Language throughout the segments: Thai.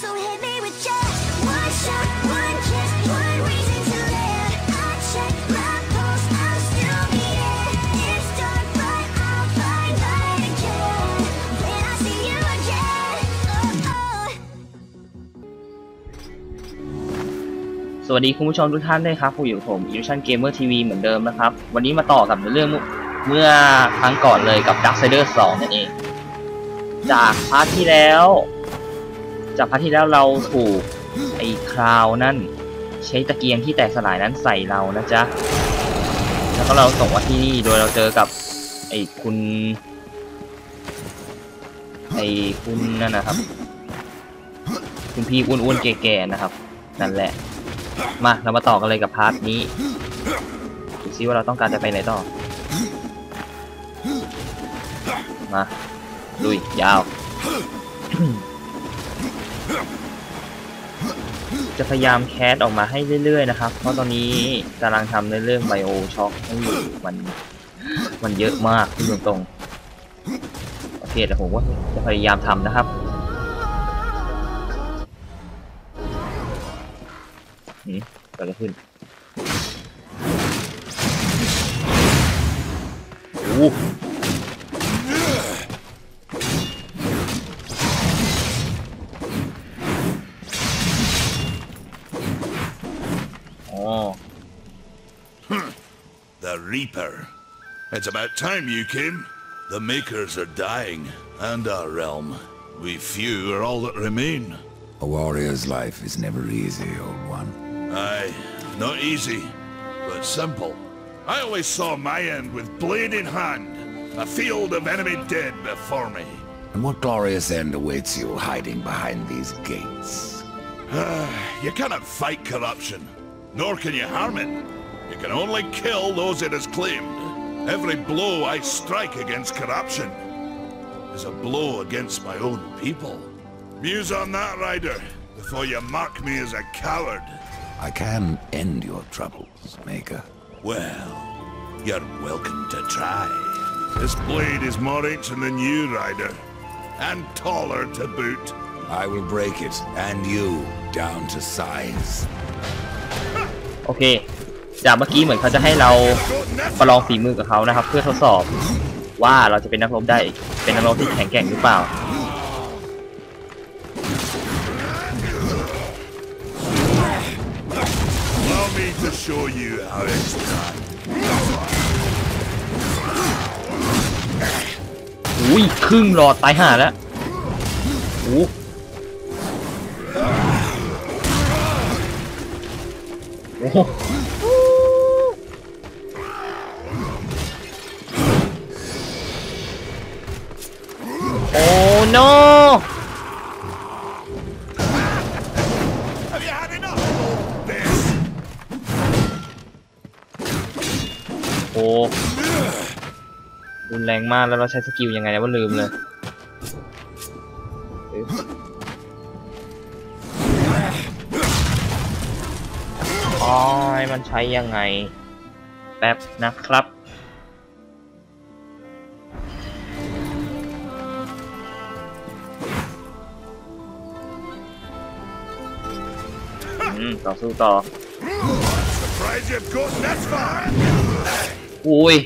สวัสดีคุณผู้ชมทุกท่านด้วยครับผมอยู่ผม Illusion Gamer TV เหมือนเดิมนะครับ วันนี้มาต่อกับเรื่องเมื่อครั้งก่อนเลยกับ Darksider 2นั่นเอง จาก part ที่แล้ว จาก part ที่แล้วเราถูกไอ้ Crow นั่น ใช้ตะเกียงที่แตกสลายนั้นใส่เรานะจ๊ะ แล้วก็เราส่งมาที่นี่โดยเราเจอกับไอ้คุณ ไอ้คุณนั่นนะครับ คุณพี่อ้วนๆแก่ๆนะครับ นั่นแหละ มาเรามาต่อกันเลยกับ part นี้ดูซิว่าเราต้องการจะไปไหนต่อ มาลุยยาว จะพยายามแคสออกมาให้เรื่อยๆนะครับ เพราะตอนนี้กำลังทำในเรื่องไบโอช็อคให้อยู่มัน มันเยอะมากพูดตรงๆโอเคแต่ผมว่าจะพยายามทำนะครับหืมเกิดอะไรขึ้นโอ้ Reaper. It's about time you came. The Makers are dying, and our realm. We few are all that remain. A warrior's life is never easy, old one. Aye, not easy, but simple. I always saw my end with blade in hand, a field of enemy dead before me. And what glorious end awaits you hiding behind these gates? Ah, you cannot fight corruption, nor can you harm it. You can only kill those it has claimed. Every blow I strike against corruption is a blow against my own people. Muse on that, Rider, before you mark me as a coward. I can end your troubles, Maker. Well, you're welcome to try. This blade is more ancient than you, Rider, and taller to boot. I will break it, and you, down to size. okay, จากเมื่อกี้เหมือนเขาจะให้เราประลองฝีมือกับเขานะครับ เพื่อทดสอบว่าเราจะเป็นนักรบได้เป็นนักรบที่แข็งแกร่งหรือเปล่า Allow me to show you how it's done. อุ้ยครึ่งหลอดตายห่าแล้วโอ้โอ้โห อ้ no Have you had enough? This โอ้รุนแรงมากแล้วเราใช้สกิลยังไงนะว่าลืมเลยอ๋อมันใช้ยังไง แป๊บนะครับ ต่อสู้ต่อ surprised you've gotten this far. อุ้ย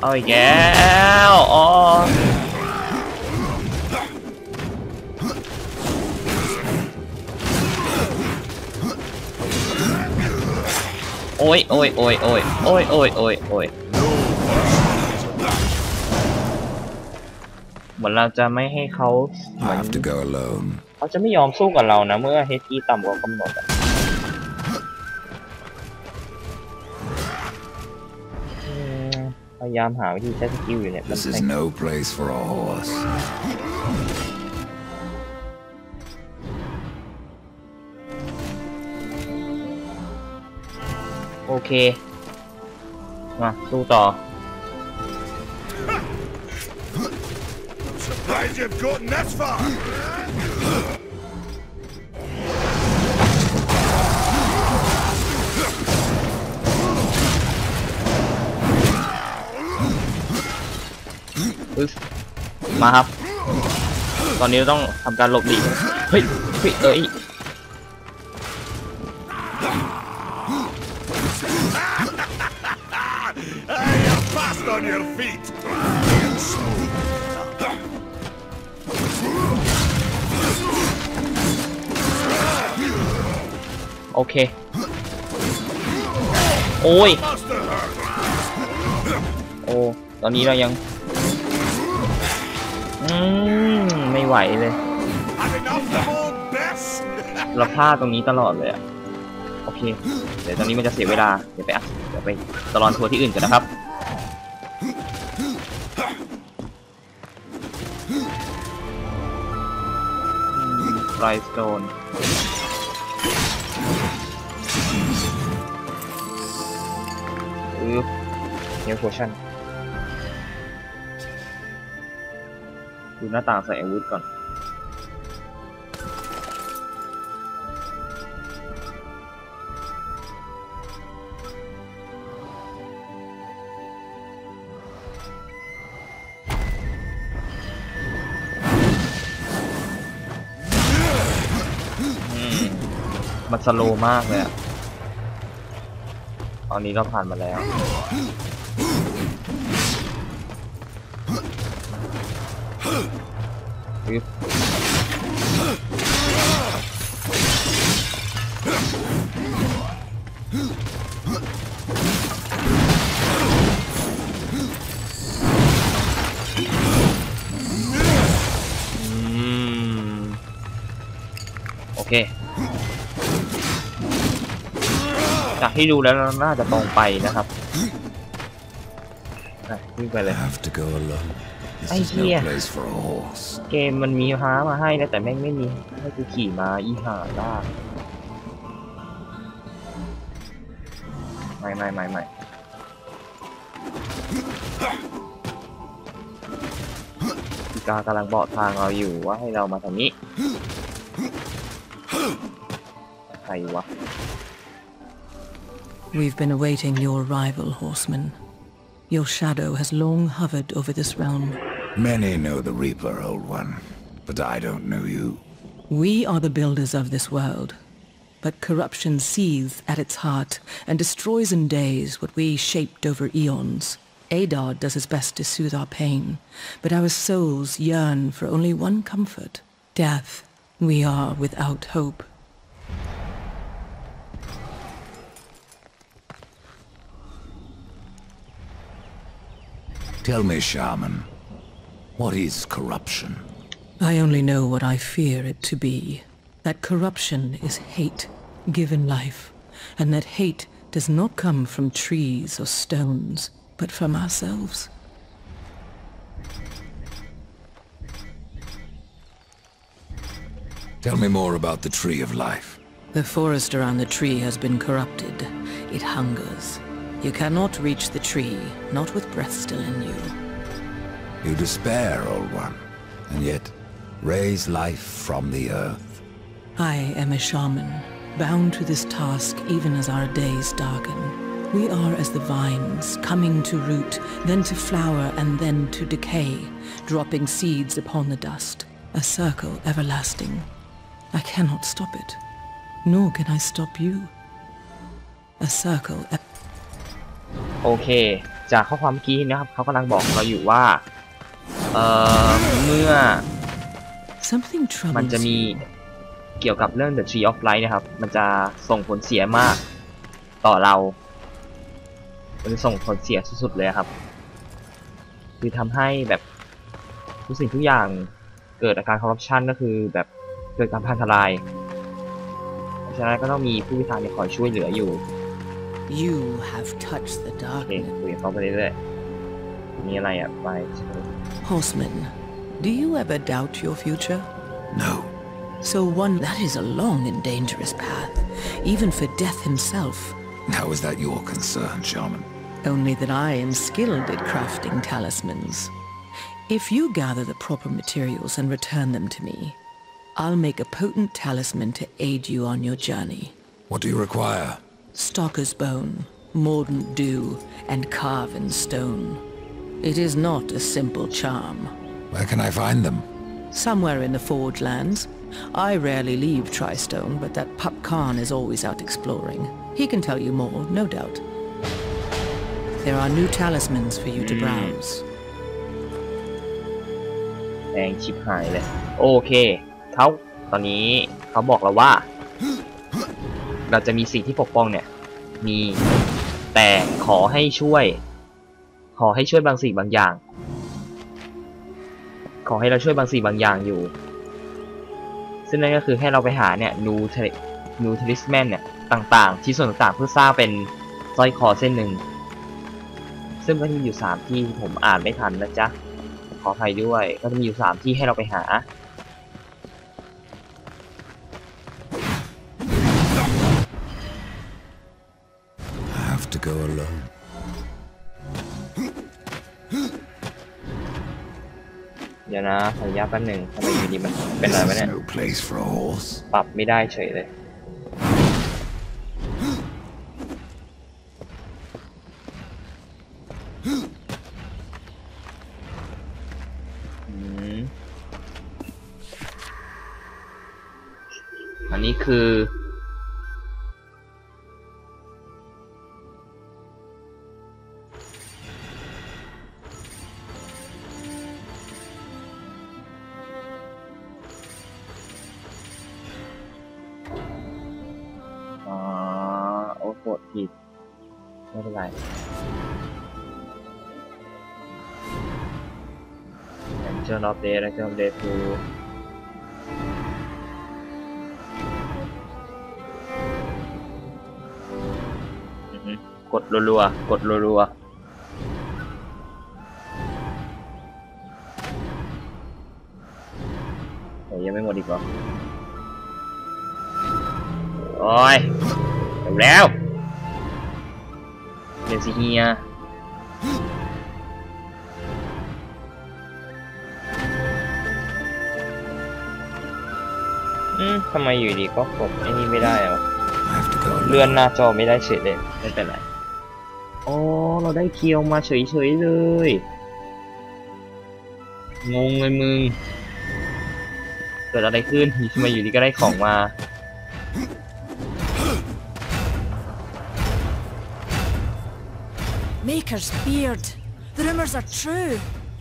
เอาอีกแล้วอ๋อโอ้ยโอ้ยโอ้ยโอ้ยโอ้ยโอ้ยโอ้ยโอ้ยเหมือนเราจะไม่ให้เขาเหมื I อน have to go alone. เขาจะไม่ยอมสู้กับเรานะ เมื่อเฮทีต่ำกว่ากำหนดอะ ยายามหาวิธีใช้สกิลอยู่เนี่ย This มัน is no place for a horse. โอเค มาสู้ต่อ Surprised you've gotten this far. มาครับ ตอนนี้ต้องทำการหลบหลีกเฮ้ยเฮ้ยเอ้ยโอเค โอ้ย โอ้ ตอนนี้เรายัง ไม่ไหวเลย เราพลาดตรงนี้ตลอดเลยอะโอเค เดี๋ยวตอนนี้มันจะเสียเวลา เดี๋ยวไปอะเดี๋ยวไปตลอนทัวร์ที่อื่นกันนะครับ ไรสโตนอึ๊บเนวโพชั่น ดูหน้าต่างใส่อาวุธก่อน มันสโลว์มากเลยอะตอนนี้เราผ่านมาแล้ว ปึ๊บโอเค จากที่ดูแล้วน่าจะตรงไปนะครับอะวิ่งไปเลย have to go alone. This Ay, is no yeah. place for a horse. เกมมันมีม้ามาให้นะแต่แม่งไม่มีให้กูขี่ม้าอีห่าล่ากไม่ไม่ไม่ไม่พี่กากำลังบอกทางเราอยู่ว่าให้เรามาทางนี้ใครวะ We've been awaiting your arrival, horseman. Your shadow has long hovered over this realm. Many know the Reaper, Old One, but I don't know you. We are the builders of this world. But corruption seethes at its heart and destroys in days what we shaped over eons. Adar does his best to soothe our pain, but our souls yearn for only one comfort. Death. We are without hope. Tell me, Shaman, what is corruption? I only know what I fear it to be. That corruption is hate given life, and that hate does not come from trees or stones, but from ourselves. Tell me more about the Tree of Life. The forest around the tree has been corrupted. It hungers. You cannot reach the tree, not with breath still in you. You despair, Old One, and yet raise life from the earth. I am a shaman, bound to this task even as our days darken. We are as the vines, coming to root, then to flower, and then to decay, dropping seeds upon the dust. A circle everlasting. I cannot stop it, nor can I stop you. A circle e- โอเค จากข้อความเมื่อกี้นะครับ เขากำลังบอกเราอยู่ว่า เอ่อเมื่อ Something มัน troubles จะมี you. เกี่ยวกับเรื่อง The Tree of Life นะครับ มันจะส่งผลเสียมากต่อเรา มันจะส่งผลเสียสุดๆเลยครับ คือทำให้แบบทุกสิ่งทุกอย่างเกิดอาการคอร์รัปชันก็คือแบบเกิดการพังทลายเพราะฉะนั้นก็ต้องมีผู้พิพากษาเนี่ยคอยช่วยเหลืออยู่ You have touched the โอเค darkness. คุยกับเขาไปเรื่อยๆมีอะไรอะไป Horseman, do you ever doubt your future? No. So one that is a long and dangerous path, even for death himself. How is that your concern, Shaman? Only that I am skilled at crafting talismans. If you gather the proper materials and return them to me, I'll make a potent talisman to aid you on your journey. What do you require? Stalker's bone, mordant dew, and carven stone. It is not a simple charm. Where can I find them? Somewhere in the Forge lands. I rarely leave Tristone, but that pup Khan is always out exploring. He can tell you more, no doubt. There are new talismans for you to browse. แดงชิบหายเลย โอเค เขาตอนนี้เขาบอกเราว่า เราจะมีสิ่งที่ปกป้องเนี่ย มี แต่ขอให้ช่วย ขอให้ช่วยบางสิ่งบางอย่าง ขอให้เราช่วยบางสิ่งบางอย่างอยู่ ซึ่งนั่นก็คือให้เราไปหาเนี่ยนูเทนูทริสแมนเนี่ยต่างๆ ที่ส่วนต่างๆเพื่อสร้างเป็นสร้อยคอเส้นหนึ่ง ซึ่งก็มีอยู่สามที่ผมอ่านไม่ทันนะจ๊ะ ขออภัยด้วย ก็จะมีอยู่สามที่ให้เราไปหา นะขออนุญาตแป๊บหนึ่งทำไมอยู่ดีมันเป็นอะไรวะ This เนี่ย is no place for a horse. ปรับไม่ได้เฉยเลย ไม่เป็นไรเจิลอฟเดย์นะเจิลเดย์ฟูกดรัวๆ กดรัวๆ อืมทำไมอยู่ดีก็กดไอ้นี่ไม่ได้เหรอ I have to go เลื่อน alone. หน้าจอไม่ได้เฉยเลยไม่เป็นไรอ๋อเราได้เคียวมาเฉยๆเลย งงเลยมึง เกิดอะไรขึ้นทำไมอยู่ดีก็ได้ของมา Maker's beard. The rumors are true.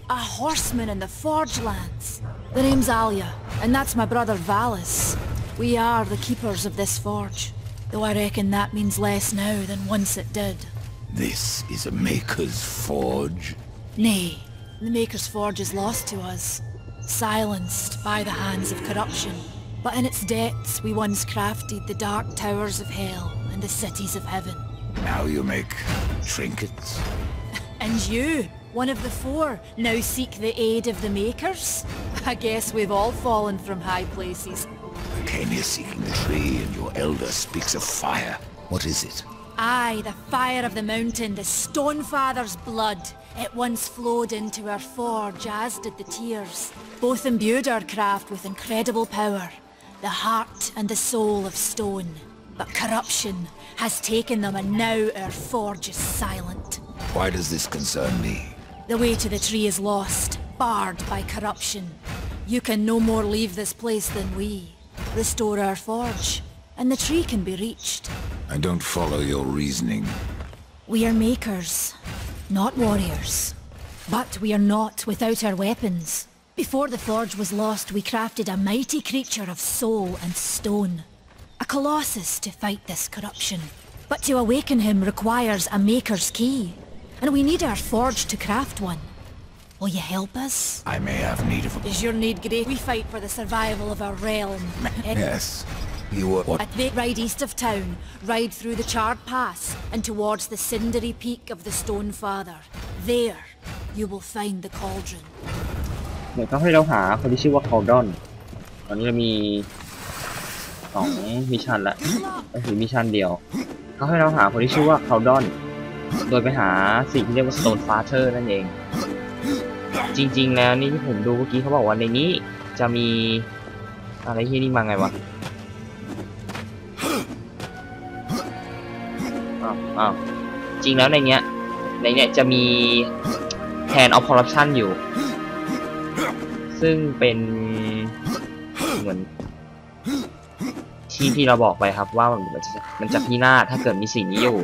A horseman in the Forge lands. The name's Alia, and that's my brother Valis. We are the keepers of this forge. Though I reckon that means less now than once it did. This is a maker's forge. Nay, the Maker's Forge is lost to us. Silenced by the hands of corruption. But in its depths we once crafted the dark towers of hell and the cities of heaven. Now you make trinkets. And you, one of the four, now seek the aid of the Makers? I guess we've all fallen from high places. Came here seeking the tree, and your elder speaks of fire. What is it? Aye, the fire of the mountain, the Stonefather's blood. It once flowed into our forge, as did the tears. Both imbued our craft with incredible power, the heart and the soul of stone. But corruption has taken them and now our forge is silent. Why does this concern me? The way to the tree is lost, barred by corruption. You can no more leave this place than we. Restore our forge, and the tree can be reached. I don't follow your reasoning. We are makers, not warriors. But we are not without our weapons. Before the forge was lost, we crafted a mighty creature of soul and stone. A colossus to fight this corruption. But to awaken him requires a maker's key. And we need our forge to craft one. Will you help us? I may have need of a... Is your need great? We fight for the survival of our realm. Yes. You were... What? At the ride east of town, ride through the charred pass and towards the cindery peak of the Stone Father. There, you will find the cauldron. เหมือนเขาให้เราหาคนที่ชื่อว่าคอลดอน ตอนนี้เรามีสอง mission ละก็คือ mission เดียวเขาให้เราหาคนที่ชื่อว่าคอลดอน โดยไปหาสิ่งที่เรียกว่า Stone Father นั่นเอง จริง ๆ แล้วนี่ที่ผมดูเมื่อกี้เขาบอกว่าในนี้จะมีอะไรที่นี่มาไงวะอ้าวอ้าวจริงแล้วในเนี้ยในเนี้ยจะมี Hand of Corruption อยู่ ซึ่งเป็นเหมือนที่ที่เราบอกไปครับว่ามันจะมันจะพินาศถ้าเกิดมีสิ่งนี้อยู่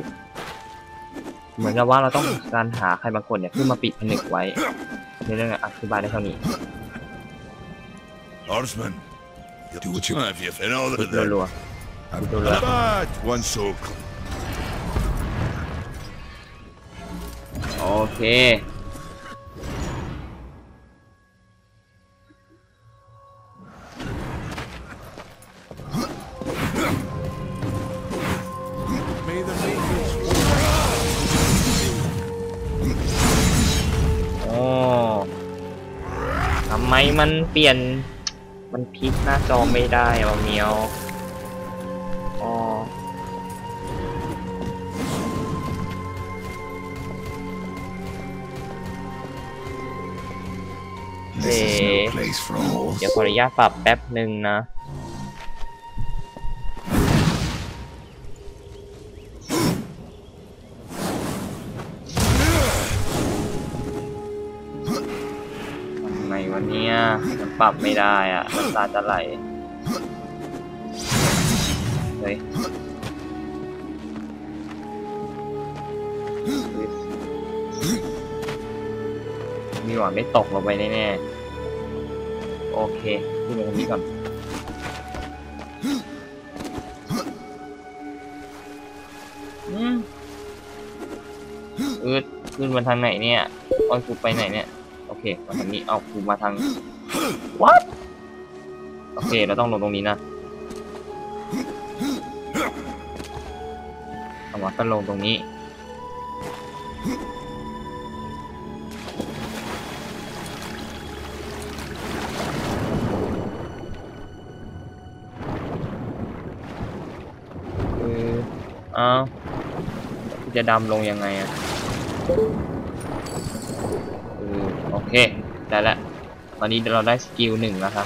เหมือนกับว่าเราต้องการหาใครบางคนเนี่ยขึ้นมาปิดผนึกไว้ ในเรื่องอธิบายได้เท่านี้ Horseman. Do what you- If you know พูด that รัว I'm- ๆรัว But one so cl- ๆโอเค เปลี่ยน มันพลิกหน้าจอไม่ได้วะเมียวอ๋อ This is Eh. no place for a horse. เดี๋ยวขออนุญาตปรับแป๊บหนึ่งนะ ไมวันนี้มันปรับไม่ได้อะน้ำตาจะไหลเฮ้ยมีหวังไม่ตกลงไปแน่ๆโอเคขึ้นไปตรงนี้ก่อนอืดขึ้นมาทางไหนเนี่ยอ้ยกูไปไหนเนี่ย เคมาทางนี้เอากูมาทาง what โอเค เราต้องลงตรงนี้นะเอามาก็ลงตรงนี้คือเอาจะดำลงยังไงอะ โอเค ได้แล้วตอนนี้เราได้สกิลหนึ่งแล้วครับ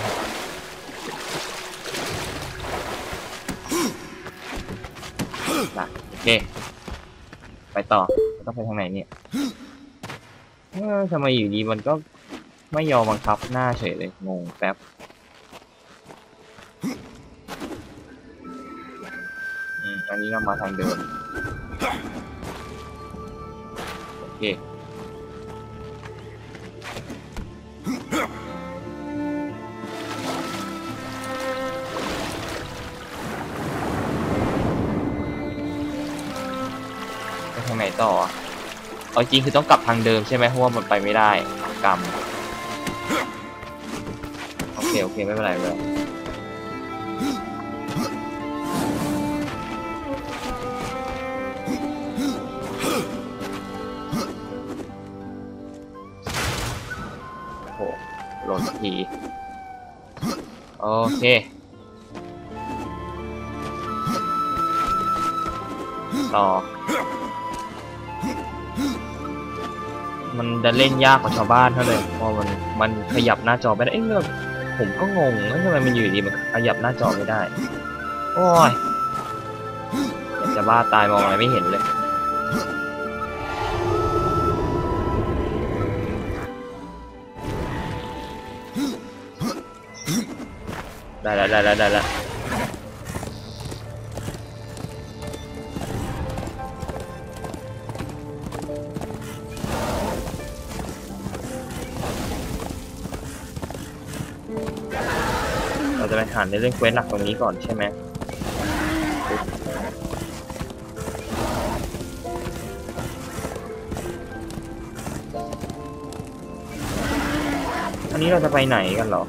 นะโอเค ไปต่อต้องไปทางไหนเนี่ยทำไมอยู่ดีมันก็ไม่ยอมบังคับหน้าเฉยเลย งงแป๊บอันนี้เรามาทางเดิมโอเค เอาจริงคือต้องกลับทางเดิมใช่ไหมเพราะว่ามันไปไม่ได้กรรมโอเคโอเคไม่เป็นไรเลยโอ้โหหล่นทีโอเคต่อ มันจะเล่นยากกว่าชาวบ้านเท่าเลยเพราะมันมันขยับหน้าจอไม่ได้เอ้ยผมก็งงว่าทำไมมันอยู่ดีมันขยับหน้าจอไม่ได้ โอ้ยจะบ้าตายมองอะไรไม่เห็นเลยได้แล้วได้แล้วได้แล้ว ในเรื่องเควสหลักตรงนี้ก่อนใช่ไหมอันนี้เราจะไปไหนกันหรอ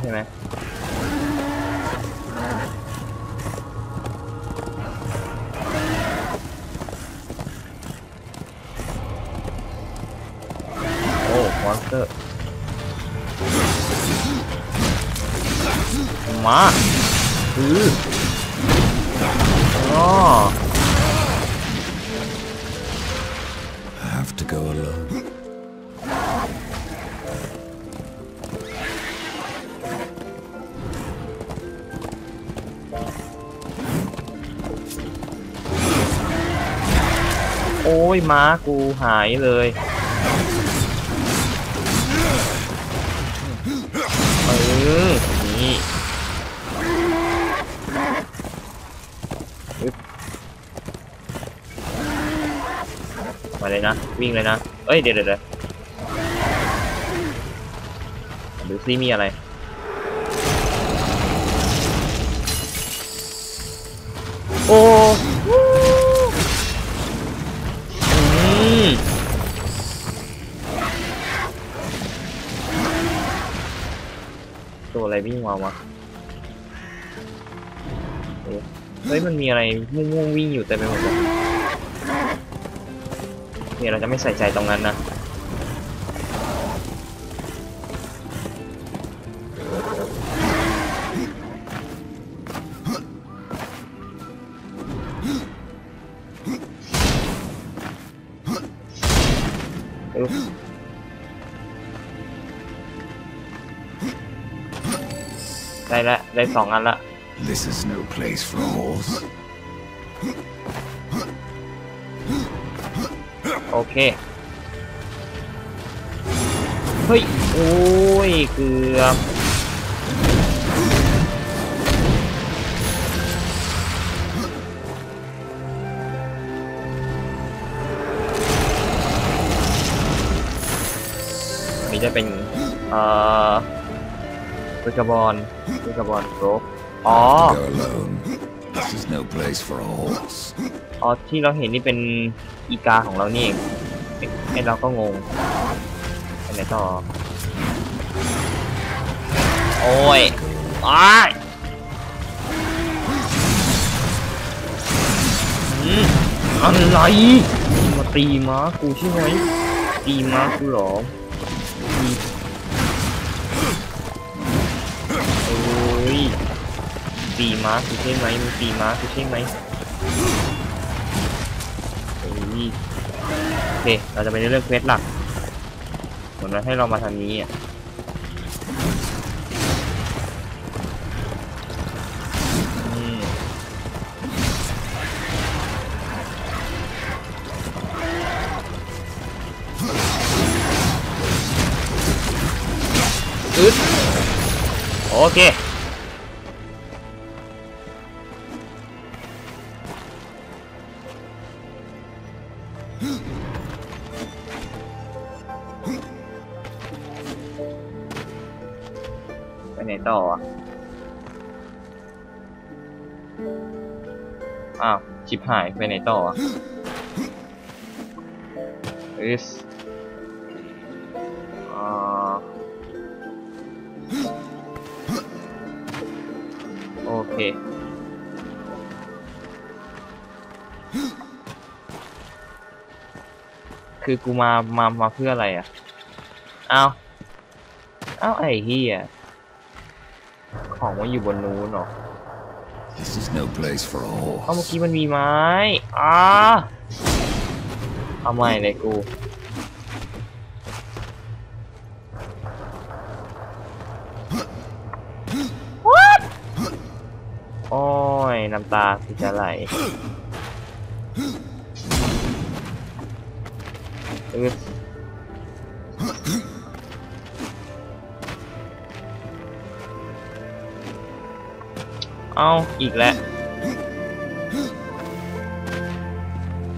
ใช่ไหมโอ้มอนสเตอร์มาอืออ๋อ I have to go alone. โอ้ยม้ากูหายเลยเออนี่มาเลยนะ วิ่งเลยนะ เอ้ย เดี๋ยวเดี๋ยวเดี๋ยวดูซิมีอะไรโอ้ อะไรวิ่งมาวะเฮ้ยมันมีอะไรมุ่งมุ่งวิ่งอยู่เต็มไปหมดเลยเนี่ยเราจะไม่ใส่ใจตรงนั้นนะ ได้ละได้สองอันละ This is no place for a horse. โอเค เฮ้ย โอ้ย เกือบอันนี้จะเป็น เอ่อ เวกาบอลเวกาบอลโรบอ๋อ Go alone. This is no place for a horse. อ๋อที่เราเห็นนี่เป็นอีกาของเรานี่เองเอ๊ะไอเราก็งงไปไหนต่อ โอ้ยอ้ายอืมอะไรมาตีม้ากูใช่ไหมตีม้ากูเหรอตี ตีม้ากูใช่ไหมมึงตีม้ากูใช่ไหมโอ้ยโอเค เราจะไปในเรื่องเควสหลักเหมือนให้เรามาทางนี้อะโอเค ชิบหายไปไหนต่ออะเอสอโอเค คือกูมา มา มาเพื่ออะไรอะอ้าวอ้าไอ้เฮียของมันอยู่บนนู้นเหรอ no place for a เอ้าเมื่อ horse. กี้มันมีไม้อ่าเอาใหม่เลยกู What โอ้ยน้ำตาที่จะไหลอึด เอาอีกแล้ว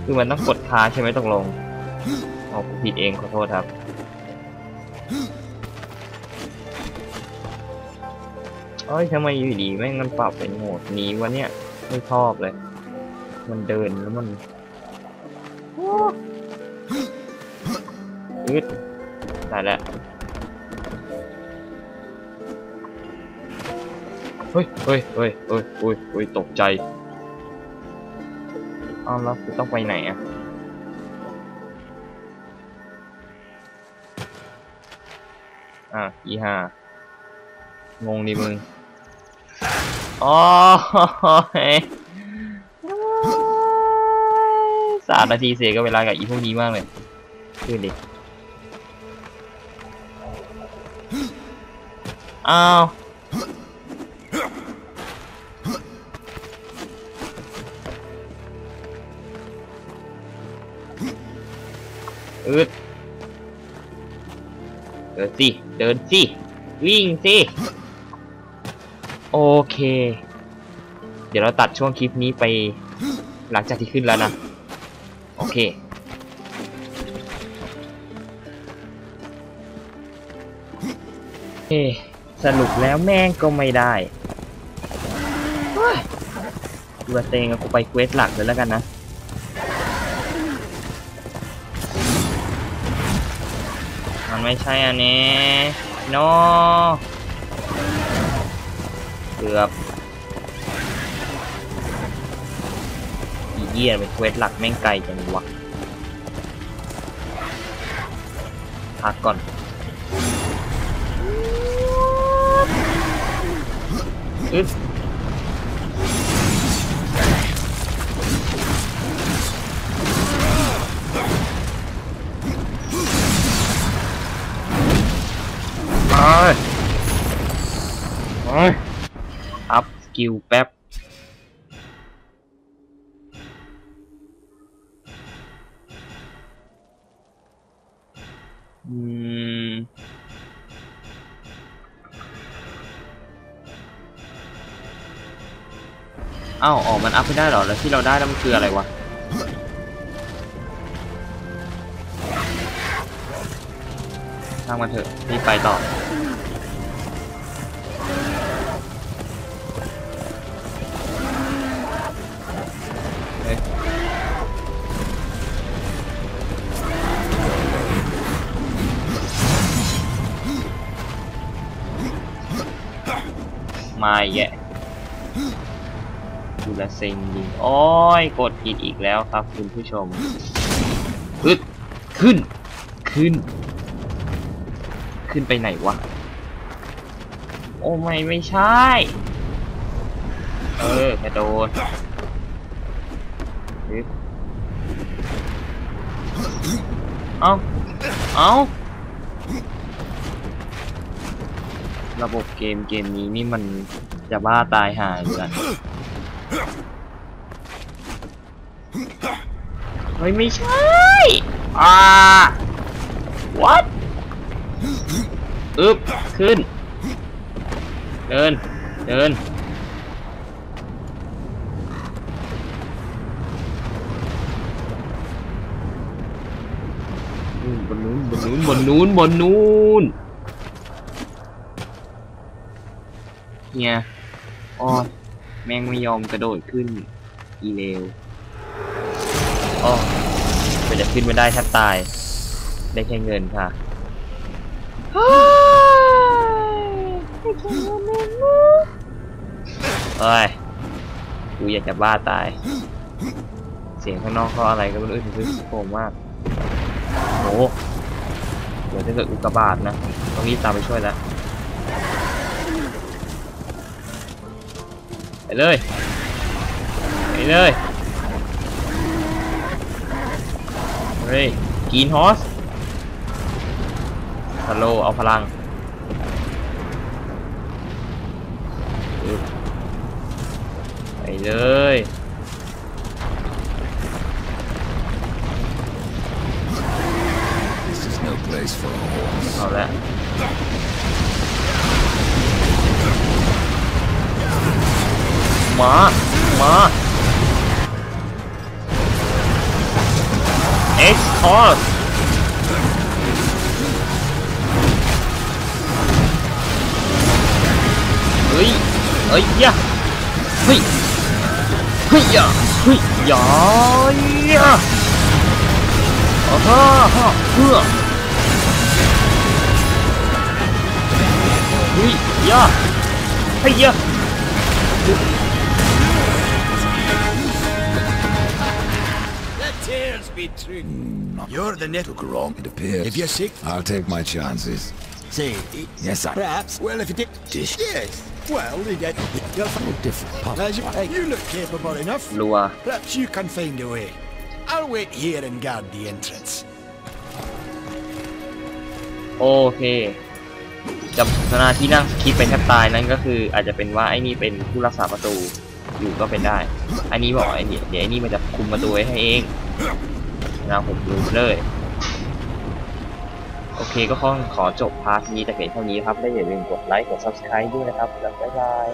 คือมันต้องกดค้างใช่ไหมตกลงอ๋อกูผิดเองขอโทษครับ เอ้ยทำไมอยู่ดีแม่งมันปรับเป็นโหมดนี้วะเนี่ย ไม่ชอบเลย มันเดินแล้วมันอึดได้แล้ว ฮ้ยเฮ้ยเฮ้ยเฮ้ยเฮ้ยเฮ้ยตกใจอ้าวแล้วกูต้องไปไหนอะอะอีห้างงดิมึงอ๋อเฮ้ยสามนาทีเสียกับเวลากับอีพวกนี้มากเลยขึ้นดิอ้าว อึดเดินสิ เดินสิ วิ่งสิ โอเค เดี๋ยวเราตัดช่วงคลิปนี้ไปหลังจากที่ขึ้นแล้วนะ โอเค เอสรุปแล้วแม่งก็ไม่ได้เฮ้ยดูว่าเตงกับกูไปเควสหลักเลยแล้วกันนะ มันไม่ใช่อันนี้โนเกือบอีเหี้ยไปเควสหลักแม่งไกลจังวะพักก่อนอึด up skill แป๊บ อืม อ้าวออกมัน up ไม่ได้เหรอ แล้วที่เราได้แล้วมันคืออะไรวะช่างมันเถอะรีบไปต่อ มาอีกแยะดูแลเซ็งจริงโอ้ยกดผิดอีกแล้วครับคุณผู้ชมอึดขึ้น ขึ้น ขึ้นไปไหนวะ โอ้ไม่ไม่ใช่ เออกระโดดอึ๊บเอาเอา ระบบเกมเกมนี้นี่มันจะบ้าตายหายเลยเฮ้ยไม่ใช่อ่า what อึบขึ้น เดิน เดินนู่นบนนู้นบนนู้นบนนู้นบนนู้น เนี่ยอ๋อแม่งไม่ยอมกระโดดขึ้น อีเลวอ๋อเพื่จะขึ้นไม่ได้แทบตาย ได้แค่เงินค่ะเอ้ยกูอยากจะบ้าตาย เสียงข้างนอกเขาอะไรก็ไม่รู้คือโผมากโหเดี๋ยวถ้าเกิดอุกกาบาตนะต้องรีบตามไปช่วยแล้ว ไปเลยไปเลยเฮ้ยกีนฮอสฮัลโหลเอาพลังอึ๊บไปเลย This is no place for a horse. เอาละ มามา X Horse เฮ้ยเฮ้ยยะเฮ้ยเฮ้ย You're the net. Took wrong, it appears. If you're sick, I'll take my chances. say it. Yes, sir. Perhaps. Well, if you did. Dish. Yes. Well, you get. You'll find No different path. As you, you look capable enough. รัว Perhaps you can find a way. I'll wait here and guard the entrance. โอเคจำสนาที่นั่งสคิปไปแทบตายนั่นก็คืออาจจะเป็นว่าไอ้นี่เป็นผู้รักษาประตูอยู่ก็เป็นได้ อันนี้บอกไอ้นี่เดี๋ยวไอ้นี่มันจะคุมประตูไว้ให้เอง งานหกรูเลย โอเคก็ขอขอจบพาร์ทนี้แต่เพียงเท่านี้ครับและอย่าลืมกดไลค์กด subscribe ด้วยนะครับ แล้วบ๊ายบาย